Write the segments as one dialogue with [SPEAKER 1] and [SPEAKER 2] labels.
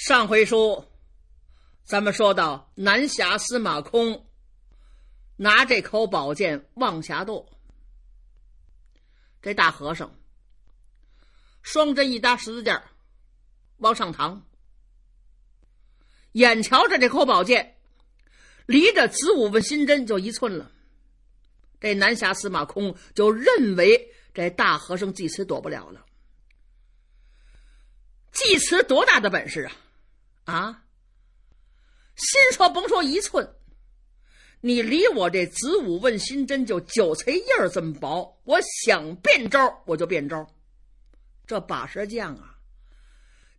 [SPEAKER 1] 上回书，咱们说到南侠司马空拿这口宝剑往下剁，这大和尚双针一搭十字架往上扛，眼瞧着这口宝剑离着子午问心针就一寸了，这南侠司马空就认为这大和尚祭慈躲不了了。祭慈多大的本事啊！啊！心说甭说一寸，你离我这子午问心针就韭菜叶儿这么薄，我想变招我就变招。这把式匠啊，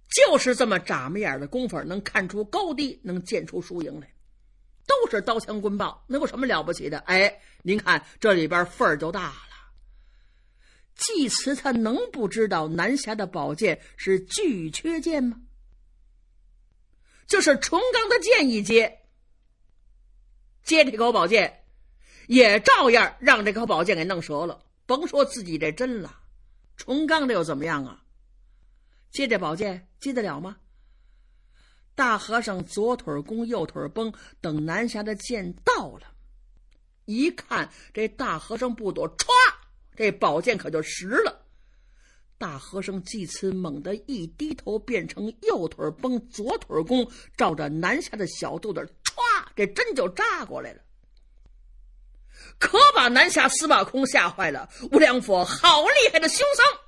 [SPEAKER 1] 就是这么眨巴眼的功夫，能看出高低，能见出输赢来，都是刀枪棍棒，能有什么了不起的？哎，您看这里边份儿就大了。祭慈他能不知道南侠的宝剑是巨缺剑吗？就是重钢的剑一接，接这口宝剑，也照样让这口宝剑给弄折了。甭说自己这针了，重钢的又怎么样啊？接这宝剑接得了吗？大和尚左腿弓，右腿绷，等南侠的剑到了，一看这大和尚不躲，歘，这宝剑可就实了。大和尚祭慈猛地一低头，变成右腿绷，左腿弓，照着南下的小肚子，歘，这针就扎过来了。可把南下司马空吓坏了。吴良佛，好厉害的凶僧！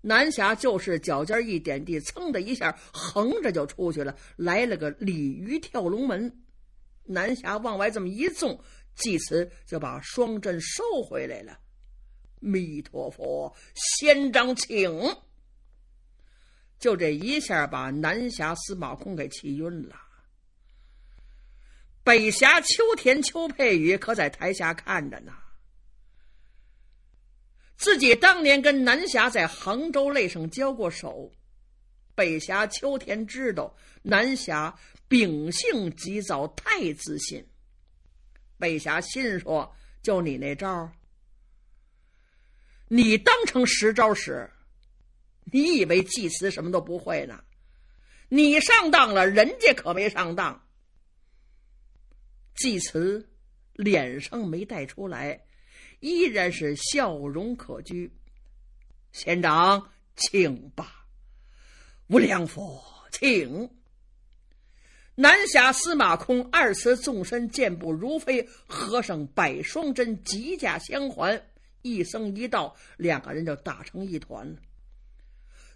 [SPEAKER 1] 南侠就是脚尖一点地，噌的一下，横着就出去了，来了个鲤鱼跳龙门。南侠往外这么一纵，祭慈就把双针收回来了。弥陀佛，仙长请！就这一下，把南侠司马空给气晕了。北侠秋田秋佩宇可在台下看着呢。自己当年跟南侠在杭州擂上交过手，北侠秋田知道南侠秉性急躁，太自信。北侠心说：“就你那招。”你当成实招使，你以为祭慈什么都不会呢？你上当了，人家可没上当。祭慈脸上没带出来，依然是笑容可掬。县长，请吧。无量佛，请。南侠司马空二次纵身，健步如飞，和尚百双针，急驾相还。一僧一道，两个人就打成一团了。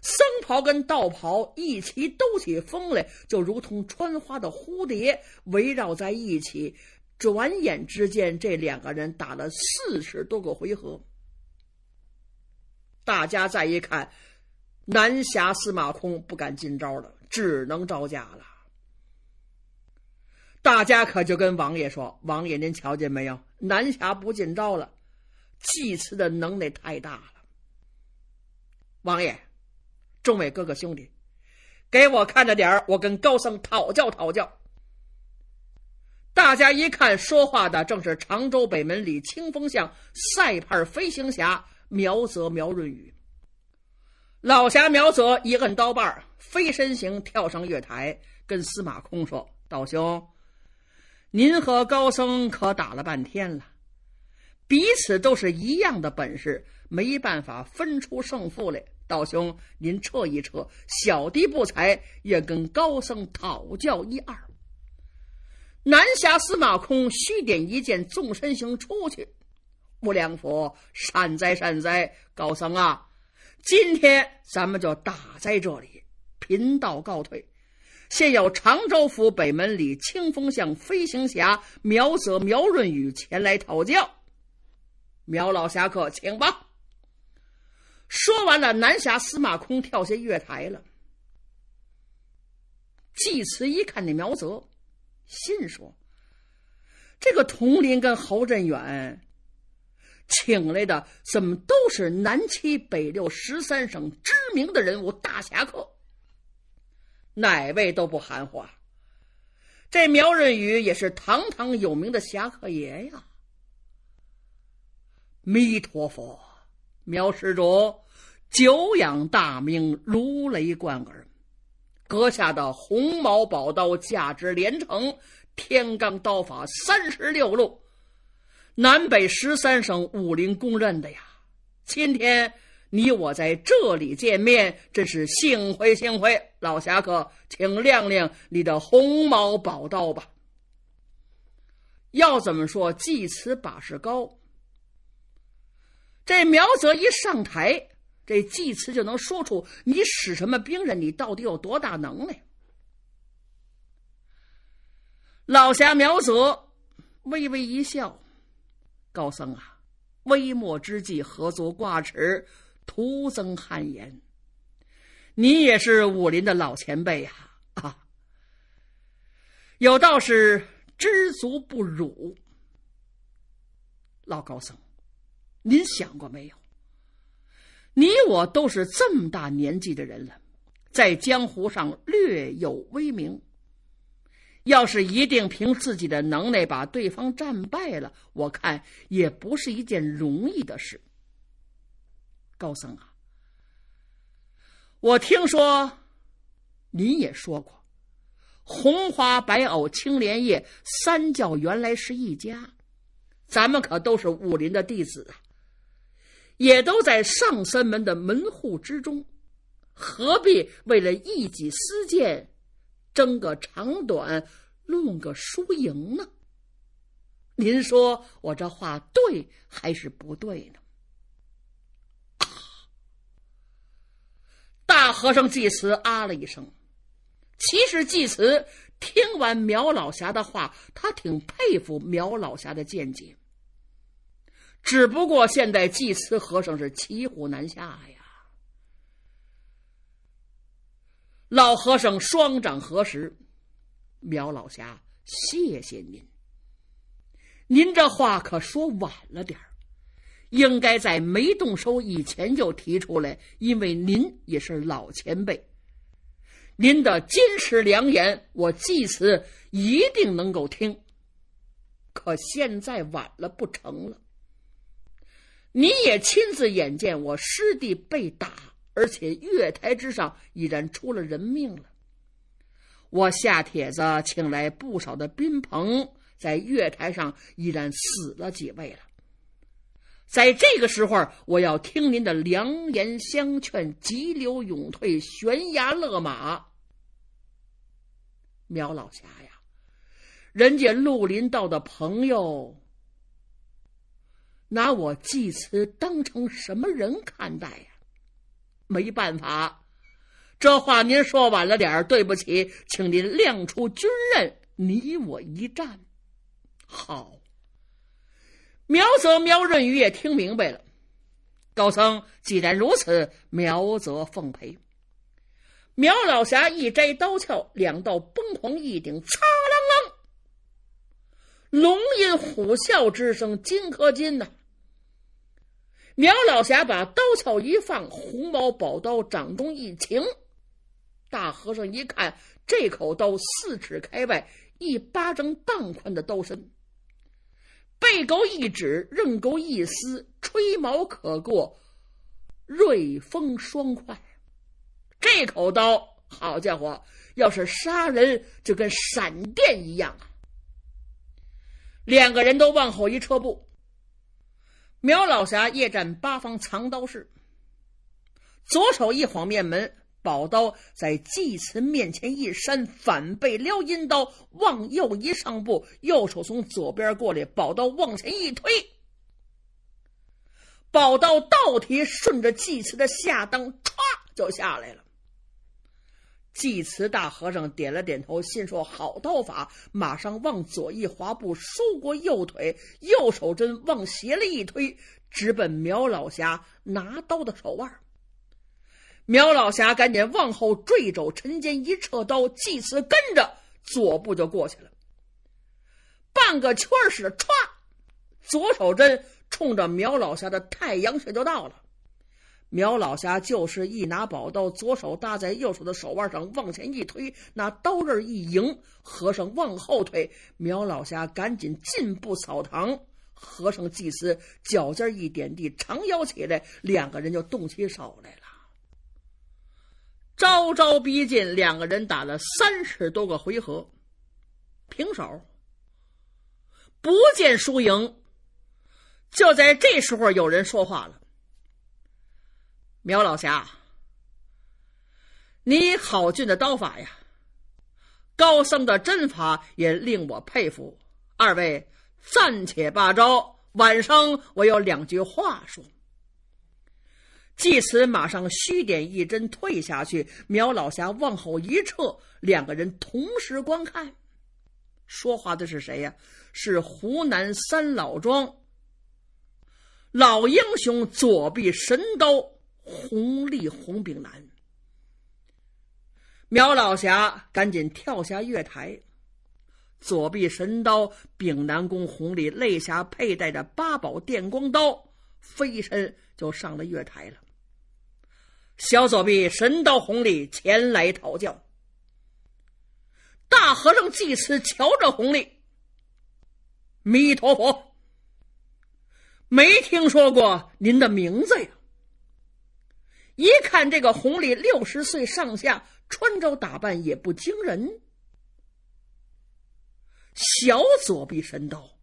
[SPEAKER 1] 僧袍跟道袍一齐兜起风来，就如同穿花的蝴蝶围绕在一起。转眼之间，这两个人打了四十多个回合。大家再一看，南侠司马空不敢进招了，只能招架了。大家可就跟王爷说：“王爷，您瞧见没有？南侠不进招了。”祭慈的能耐太大了，王爷，众位哥哥兄弟，给我看着点儿，我跟高僧讨教讨教。大家一看，说话的正是常州北门里清风巷赛派飞行侠苗泽苗润宇。老侠苗泽一摁刀把，飞身形跳上月台，跟司马空说：“道兄，您和高僧可打了半天了。”彼此都是一样的本事，没办法分出胜负来。道兄，您撤一撤，小弟不才，也跟高僧讨教一二。南侠司马空虚点一剑，纵身行出去。无良佛，善哉善哉，高僧啊，今天咱们就打在这里，贫道告退。现有常州府北门里清风巷飞行侠苗泽苗润宇前来讨教。苗老侠客，请吧。说完了，南侠司马空跳下月台了。祭慈一看那苗泽，心说：“这个佟林跟侯振远请来的，怎么都是南七北六十三省知名的人物大侠客？哪位都不含糊。这苗润宇也是堂堂有名的侠客爷呀。”弥陀佛，苗施主久仰大名，如雷贯耳。阁下的红毛宝刀价值连城，天罡刀法三十六路，南北十三省武林公认的呀。今天你我在这里见面，真是幸会幸会。老侠客，请亮亮你的红毛宝刀吧。要怎么说？祭词把式高。这苗泽一上台。这祭词就能说出你使什么兵刃，你到底有多大能耐？老侠苗泽微微一笑：“高僧啊，微末之际何足挂齿，徒增汗颜。你也是武林的老前辈呀，啊，有道是知足不辱。老高僧，您想过没有？”你我都是这么大年纪的人了，在江湖上略有威名。要是一定凭自己的能耐把对方战败了，我看也不是一件容易的事。高僧啊，我听说您也说过，红花白藕青莲叶三教原来是一家，咱们可都是武林的弟子啊。也都在上三门的门户之中，何必为了一己私见，争个长短，论个输赢呢？您说我这话对还是不对呢？大和尚祭词啊了一声。其实祭词听完苗老侠的话，他挺佩服苗老侠的见解。只不过现在祭慈和尚是骑虎难下呀！老和尚双掌合十，苗老侠，谢谢您。您这话可说晚了点应该在没动手以前就提出来，因为您也是老前辈。您的金石良言，我祭慈一定能够听。可现在晚了，不成了。你也亲自眼见我师弟被打，而且月台之上已然出了人命了。我下帖子请来不少的宾朋，在月台上已然死了几位了。在这个时候，我要听您的良言相劝，急流勇退，悬崖勒马。苗老侠呀，人家绿林道的朋友。拿我祭慈当成什么人看待呀？没办法，这话您说晚了点，对不起，请您亮出军刃，你我一战。好，苗泽苗润宇也听明白了。高僧既然如此，苗泽奉陪。苗老侠一摘刀鞘，两道崩黄一顶，嚓啷啷，龙吟虎啸之声，金科金呐！苗老侠把刀鞘一放，红毛宝刀掌中一擎。大和尚一看，这口刀四尺开外，一巴掌半宽的刀身，背钩一指，刃钩一丝，吹毛可过，锐锋双快。这口刀，好家伙，要是杀人，就跟闪电一样啊！两个人都往后一撤步。苗老侠夜战八方藏刀式，左手一晃面门，宝刀在祭词面前一扇，反背撩阴刀，往右一上步，右手从左边过来，宝刀往前一推，宝刀倒提，顺着祭词的下裆歘就下来了。祭慈大和尚点了点头，心说：“好刀法！”马上往左一滑步，收过右腿，右手针往斜了一推，直奔苗老侠拿刀的手腕。苗老侠赶紧往后坠肘，沉肩一撤刀，祭慈跟着左步就过去了。半个圈似的，歘，左手针冲着苗老侠的太阳穴就到了。苗老侠就是一拿宝刀，左手搭在右手的手腕上，往前一推，那刀刃一迎，和尚往后退，苗老侠赶紧进步扫堂，和尚祭司脚尖一点地，长腰起来，两个人就动起手来了。招招逼近，两个人打了三十多个回合，平手，不见输赢。就在这时候，有人说话了：“苗老侠，你好俊的刀法呀，高僧的阵法也令我佩服。二位暂且罢招，晚上我有两句话说。”济慈马上虚点一针，退下去。苗老侠往后一撤，两个人同时观看。说话的是谁呀？是湖南三老庄老英雄左臂神刀红力红炳南。苗老侠赶紧跳下月台，左臂神刀炳南宫红力肋下佩戴着八宝电光刀，飞身就上了月台了。小左臂神刀红力前来讨教，大和尚祭慈瞧着红利，弥陀佛，没听说过您的名字呀。一看这个红力六十岁上下，穿着打扮也不惊人。小左臂神刀，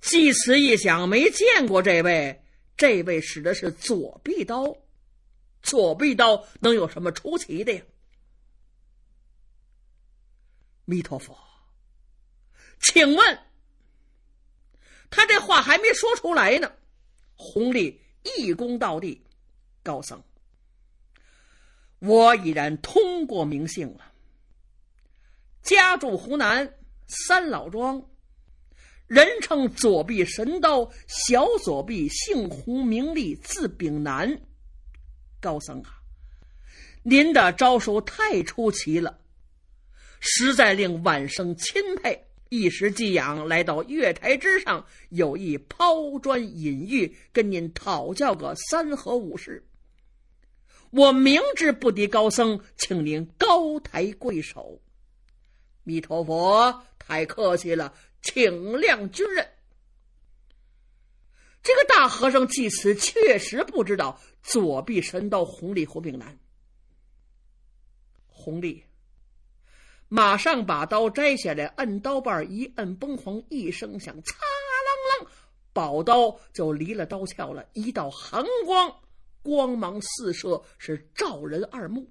[SPEAKER 1] 祭慈一想，没见过这位，这位使的是左臂刀。左臂刀能有什么出奇的呀？弥陀佛，请问，他这话还没说出来呢，弘历一躬到地，高僧，我已然通过名姓了，家住湖南三老庄，人称左臂神刀，小左臂姓胡，名利，字炳南。高僧啊，您的招数太出奇了，实在令晚生钦佩。一时寄养来到月台之上，有意抛砖引玉，跟您讨教个三合五式。我明知不敌高僧，请您高抬贵手。弥陀佛，太客气了，请谅军人。这个大和尚祭此确实不知道左臂神刀红力胡炳南。红力马上把刀摘下来，摁刀把一摁，崩簧一声响，嚓啷啷，宝刀就离了刀鞘了。一道寒光，光芒四射，是照人二目。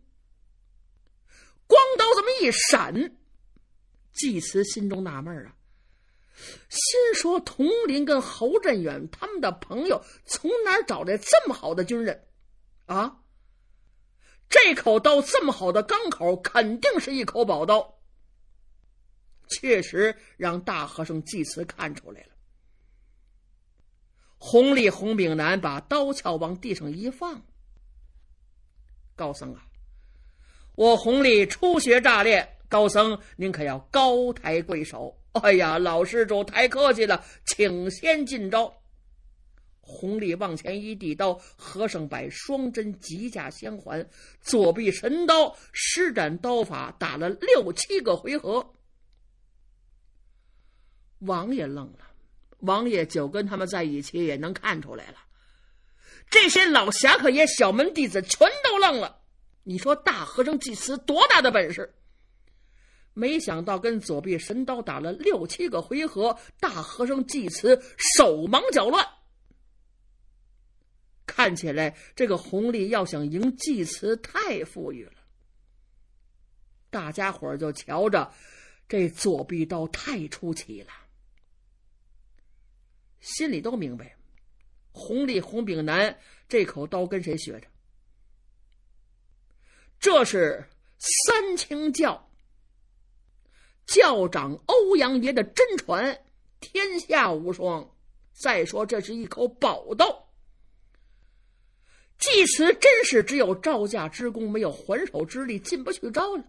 [SPEAKER 1] 光刀这么一闪，祭慈心中纳闷啊。心说：“佟林跟侯振远他们的朋友从哪儿找来这么好的军人？啊，这口刀这么好的钢口，肯定是一口宝刀。确实让大和尚祭慈看出来了。红力红炳南把刀鞘往地上一放，高僧啊，我红力初学炸裂，高僧您可要高抬贵手。”哎呀，老施主太客气了，请先进招。弘历往前一递刀，和尚摆双针急架相还，左臂神刀施展刀法，打了六七个回合。王爷愣了，王爷久跟他们在一起，也能看出来了。这些老侠客也小门弟子全都愣了。你说大和尚祭慈多大的本事？没想到跟左臂神刀打了六七个回合，大和尚祭慈手忙脚乱。看起来这个红利要想赢祭慈太富裕了。大家伙就瞧着这左臂刀太出奇了，心里都明白，红利红炳南这口刀跟谁学的？这是三清教。教长欧阳爷的真传，天下无双。再说，这是一口宝刀。祭慈真是只有招架之功，没有还手之力，进不去招了。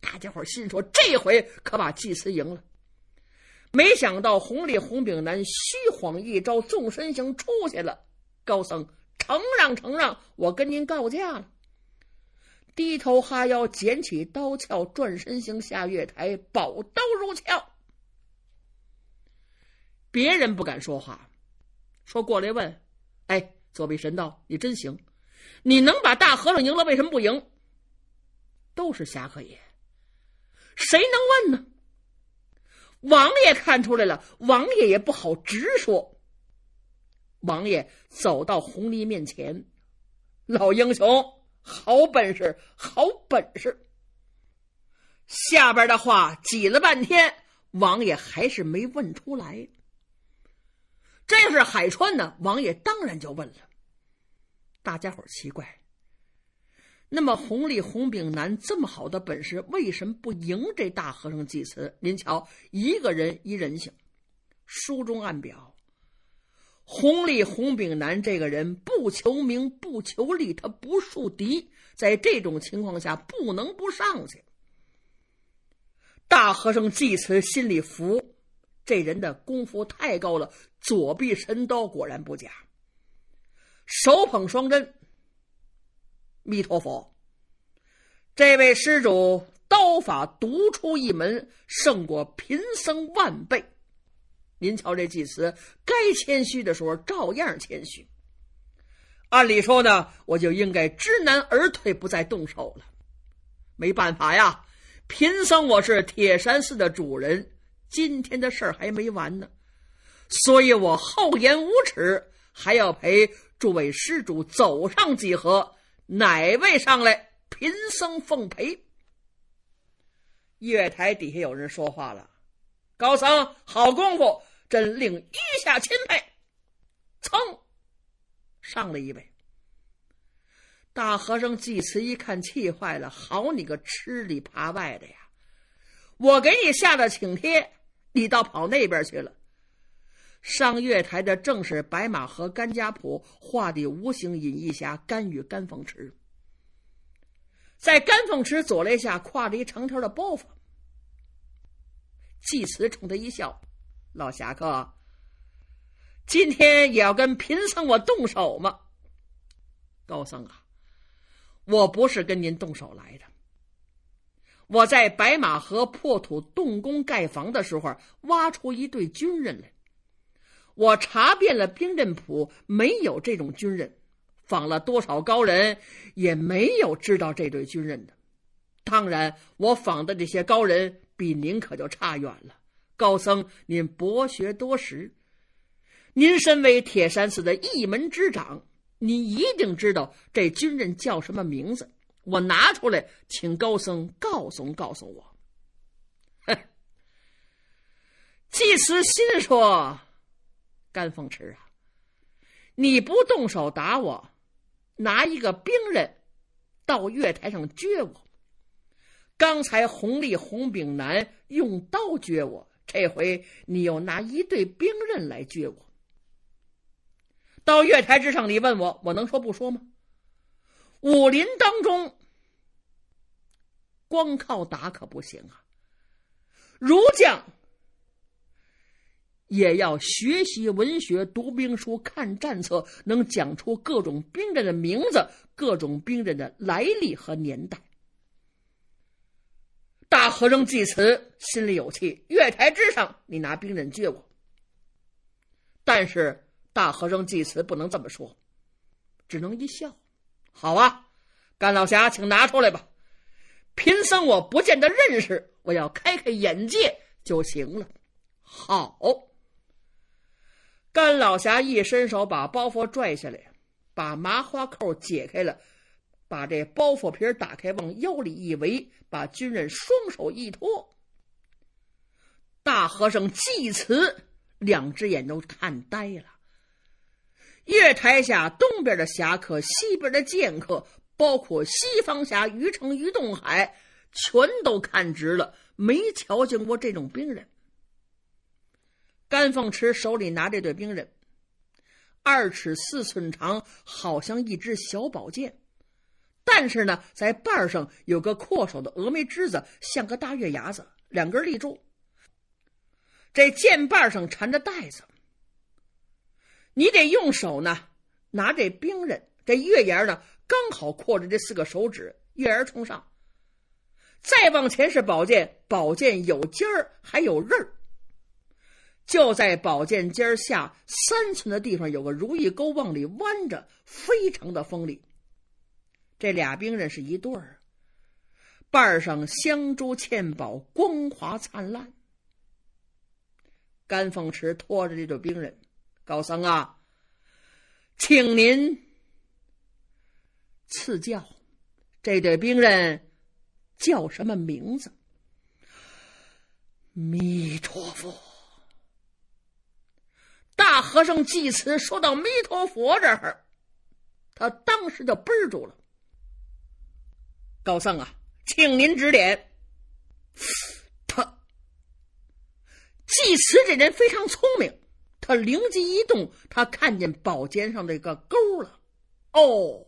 [SPEAKER 1] 大家伙心说：这回可把祭慈赢了。没想到红力红炳南虚晃一招，纵身形出去了。高僧，承让承让，我跟您告假了。低头哈腰，捡起刀鞘，转身行下月台，宝刀入鞘。别人不敢说话，说过来问：“哎，左臂神道，你真行？你能把大和尚赢了，为什么不赢？都是侠客爷，谁能问呢？王爷看出来了，王爷也不好直说。王爷走到红泥面前，老英雄，好本事，好本事。下边的话挤了半天，王爷还是没问出来。这是海川呢，王爷当然就问了。大家伙奇怪，那么红丽红炳南这么好的本事，为什么不赢这大和尚济慈？您瞧，一个人一人性。书中暗表，红丽红炳南这个人不求名不求利，他不树敌，在这种情况下不能不上去。大和尚济慈心里服，这人的功夫太高了，左臂神刀果然不假。手捧双针，弥陀佛，这位施主刀法独出一门，胜过贫僧万倍。您瞧这祭词，该谦虚的时候照样谦虚。按理说呢，我就应该知难而退，不再动手了。没办法呀，贫僧我是铁山寺的主人，今天的事儿还没完呢，所以我厚颜无耻，还要陪。诸位施主走上几何？哪位上来？贫僧奉陪。月台底下有人说话了：“高僧好功夫，朕令一下钦佩。”噌，上了一位。大和尚济慈一看，气坏了：“好你个吃里扒外的呀！我给你下的请帖，你倒跑那边去了。”上月台的正是白马河甘家谱画的无形隐逸侠甘与甘凤池，在甘凤池左肋下挎着一长条的包袱。祭慈冲他一笑：“老侠客，今天也要跟贫僧我动手吗？”高僧啊，我不是跟您动手来的。我在白马河破土动工盖房的时候，挖出一队军人来。我查遍了兵刃谱，没有这种军人；访了多少高人，也没有知道这对军人的。当然，我访的这些高人比您可就差远了。高僧，您博学多识，您身为铁山寺的一门之长，您一定知道这军人叫什么名字。我拿出来，请高僧告诉告诉我。哼，祭慈心说。甘凤池啊，你不动手打我，拿一个兵刃到月台上撅我。刚才红丽红炳南用刀撅我，这回你又拿一对兵刃来撅我。到月台之上，你问我，我能说不说吗？武林当中，光靠打可不行啊，儒将。也要学习文学，读兵书，看战策，能讲出各种兵刃的名字、各种兵刃的来历和年代。大和尚济慈心里有气，月台之上，你拿兵刃撅我。但是大和尚济慈不能这么说，只能一笑。好啊，甘老侠，请拿出来吧。贫僧我不见得认识，我要开开眼界就行了。好。甘老侠一伸手，把包袱拽下来，把麻花扣解开了，把这包袱皮打开，往腰里一围，把军人双手一托。大和尚济慈两只眼都看呆了。月台下东边的侠客，西边的剑客，包括西方侠于城、于东海，全都看直了，没瞧见过这种兵人。甘凤池手里拿这对兵刃，二尺四寸长，好像一支小宝剑，但是呢，在把上有个阔手的峨眉枝子，像个大月牙子，两根立柱。这剑把上缠着带子，你得用手呢拿这兵刃，这月牙呢刚好扩着这四个手指，月牙冲上，再往前是宝剑，宝剑有尖儿，还有刃儿。就在宝剑尖下三寸的地方，有个如意钩，往里弯着，非常的锋利。这俩兵刃是一对儿，瓣上镶珠嵌宝，光华灿烂。甘凤池拖着这对兵刃，高僧啊，请您赐教，这对兵刃叫什么名字？弥陀佛。大和尚祭词说到“弥陀佛”这儿，他当时就绷住了。高僧啊，请您指点。他祭词这人非常聪明，他灵机一动，他看见宝剑上这个钩了。哦，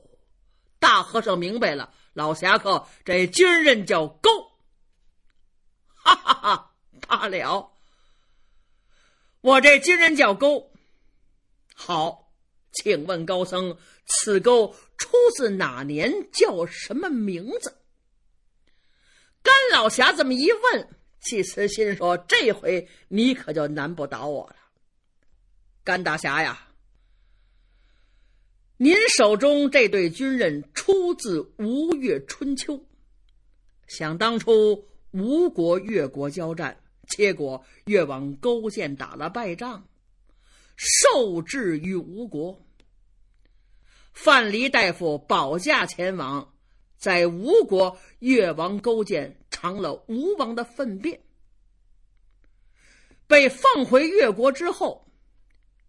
[SPEAKER 1] 大和尚明白了，老侠客这军人叫钩。哈哈哈，罢了。我这军人叫钩，好，请问高僧，此钩出自哪年？叫什么名字？甘老侠这么一问，季慈心说：“这回你可就难不倒我了。”甘大侠呀，您手中这对军刃出自吴越春秋。想当初吴国越国交战。结果越王勾践打了败仗，受制于吴国。范蠡大夫保驾前往，在吴国，越王勾践尝了吴王的粪便，被放回越国之后，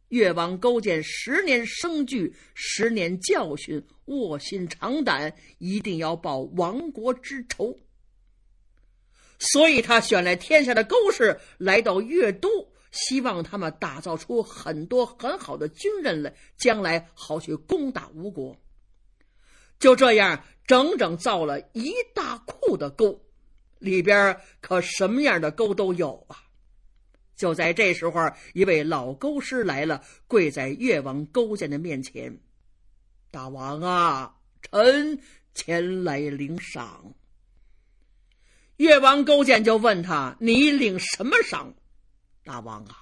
[SPEAKER 1] 越王勾践十年生惧，十年教训，卧薪尝胆，一定要报亡国之仇。所以他选来天下的勾氏来到越都，希望他们打造出很多很好的军人来，将来好去攻打吴国。就这样，整整造了一大库的沟，里边可什么样的沟都有啊！就在这时候，一位老钩师来了，跪在越王勾践的面前：“大王啊，臣前来领赏。”越王勾践就问他：“你领什么赏？”大王啊，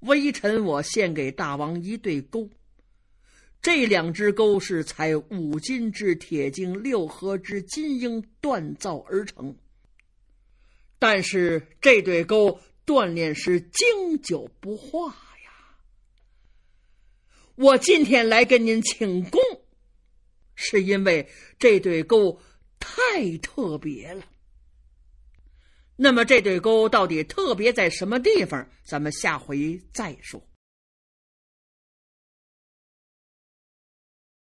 [SPEAKER 1] 微臣我献给大王一对钩，这两只钩是采五金之铁精、六合之金英锻造而成。但是这对钩锻炼是经久不化呀。我今天来跟您请功，是因为这对钩太特别了。那么这对钩到底特别在什么地方？咱们下回再说。